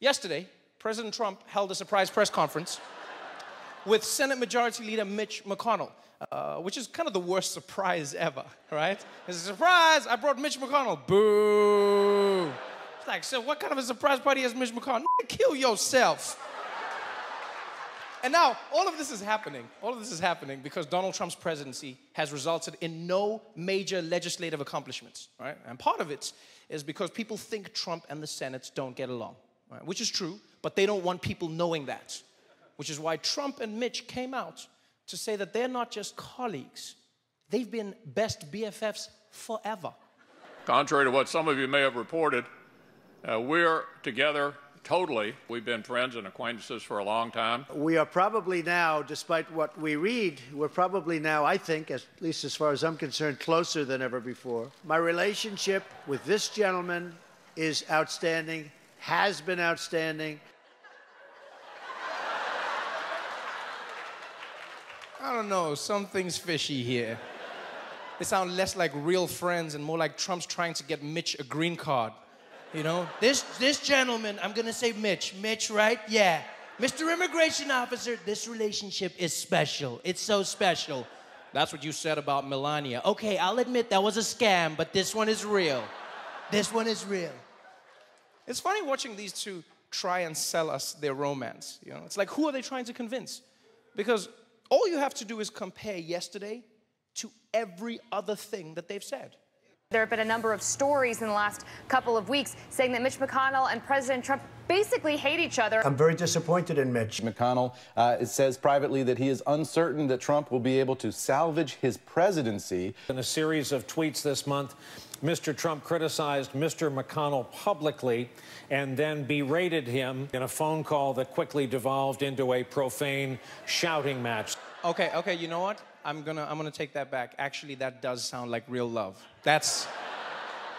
Yesterday, President Trump held a surprise press conference with Senate Majority Leader Mitch McConnell, uh, which is kind of the worst surprise ever, right? It's a surprise, I brought Mitch McConnell. Boo! It's like, so what kind of a surprise party has Mitch McConnell? Kill yourself. And now, all of this is happening. All of this is happening because Donald Trump's presidency has resulted in no major legislative accomplishments, right? And part of it is because people think Trump and the Senate don't get along, right? Which is true, but they don't want people knowing that. Which is why Trump and Mitch came out to say that they're not just colleagues, they've been best BFFs forever. Contrary to what some of you may have reported, uh, we're together totally. We've been friends and acquaintances for a long time. We are probably now, despite what we read, we're probably now, I think, at least as far as I'm concerned, closer than ever before. My relationship with this gentleman is outstanding, has been outstanding. I don't know, something's fishy here. They sound less like real friends and more like Trump's trying to get Mitch a green card. You know, this this gentleman, I'm gonna say Mitch. Mitch, right? Yeah. Mr. Immigration Officer, this relationship is special. It's so special. That's what you said about Melania. Okay, I'll admit that was a scam, but this one is real. This one is real. It's funny watching these two try and sell us their romance. You know, it's like who are they trying to convince? Because all you have to do is compare yesterday to every other thing that they've said. There have been a number of stories in the last couple of weeks saying that Mitch McConnell and President Trump basically hate each other. I'm very disappointed in Mitch. McConnell uh, says privately that he is uncertain that Trump will be able to salvage his presidency. In a series of tweets this month, Mr. Trump criticized Mr. McConnell publicly and then berated him in a phone call that quickly devolved into a profane shouting match. Okay, okay, you know what? I'm gonna I'm gonna take that back. Actually, that does sound like real love. That's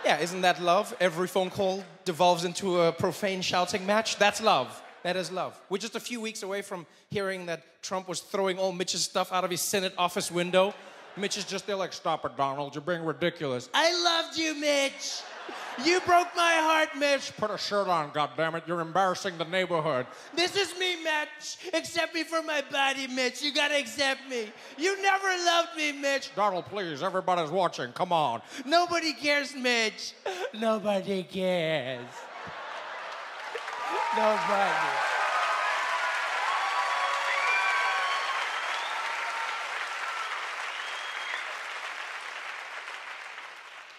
yeah, isn't that love? Every phone call devolves into a profane shouting match. That's love. That is love. We're just a few weeks away from hearing that Trump was throwing all Mitch's stuff out of his Senate office window. Mitch is just there like, stop it, Donald. You're being ridiculous. I loved you, Mitch. You broke my heart, Mitch. Put a shirt on, goddammit. You're embarrassing the neighborhood. This is me, Mitch. Accept me for my body, Mitch. You gotta accept me. You never loved me, Mitch. Donald, please. Everybody's watching. Come on. Nobody cares, Mitch. Nobody cares. Nobody.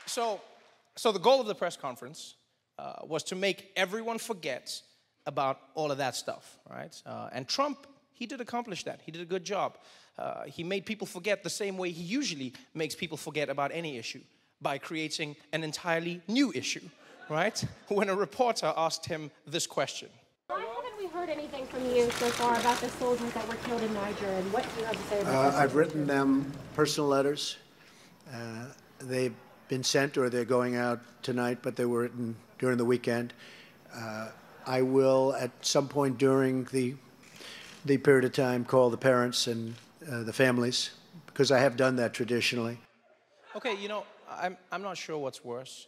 So, so the goal of the press conference uh, was to make everyone forget about all of that stuff, right? Uh, and Trump, he did accomplish that. He did a good job. Uh, he made people forget the same way he usually makes people forget about any issue by creating an entirely new issue, right? When a reporter asked him this question. Why haven't we heard anything from you so far about the soldiers that were killed in Niger and what do you have to say about Uh. I've written them personal letters. Uh, they've been sent or they're going out tonight, but they were written during the weekend. Uh, I will, at some point during the the period of time, call the parents and uh, the families because I have done that traditionally. Okay, you know, I'm, I'm not sure what's worse.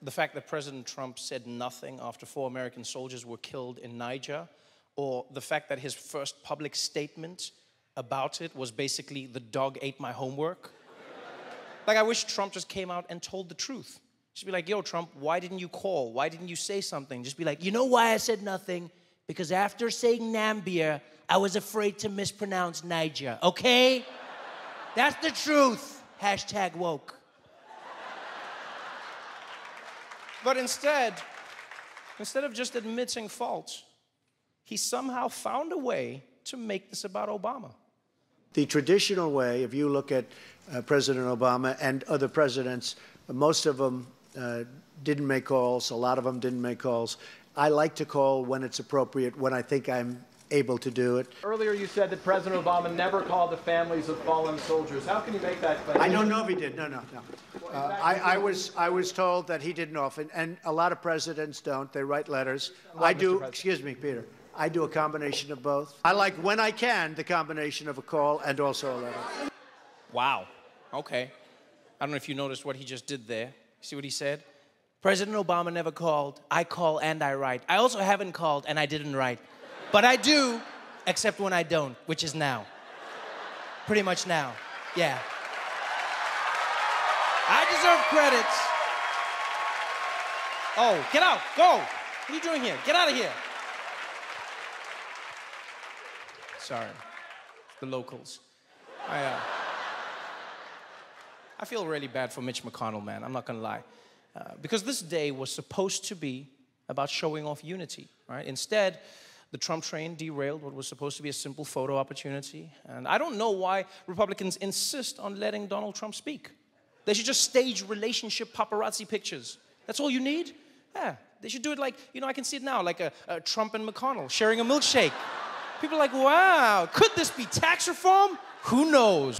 The fact that President Trump said nothing after four American soldiers were killed in Niger, or the fact that his first public statement about it was basically, the dog ate my homework. Like, I wish Trump just came out and told the truth. Just be like, yo, Trump, why didn't you call? Why didn't you say something? Just be like, you know why I said nothing? Because after saying Nambia, I was afraid to mispronounce Niger, okay? That's the truth. Hashtag woke. But instead, instead of just admitting fault, he somehow found a way to make this about Obama. The traditional way, if you look at uh, President Obama and other presidents, most of them uh, didn't make calls. A lot of them didn't make calls. I like to call when it's appropriate, when I think I'm able to do it. Earlier, you said that President Obama never called the families of fallen soldiers. How can you make that claim? I don't know if he did. No, no, no. Uh, I, I was I was told that he didn't often, and a lot of presidents don't. They write letters. I do. Excuse me, Peter. I do a combination of both. I like when I can the combination of a call and also a letter. Wow. Okay. I don't know if you noticed what he just did there. See what he said? President Obama never called. I call and I write. I also haven't called and I didn't write. But I do, except when I don't, which is now. Pretty much now. Yeah. I deserve credits. Oh, get out. Go. What are you doing here? Get out of here. Sorry. The locals. I, uh, I feel really bad for Mitch McConnell, man. I'm not gonna lie. Uh, because this day was supposed to be about showing off unity, right? Instead, the Trump train derailed what was supposed to be a simple photo opportunity. And I don't know why Republicans insist on letting Donald Trump speak. They should just stage relationship paparazzi pictures. That's all you need? Yeah, they should do it like, you know, I can see it now, like a, a Trump and McConnell sharing a milkshake. People are like, wow, could this be tax reform? Who knows?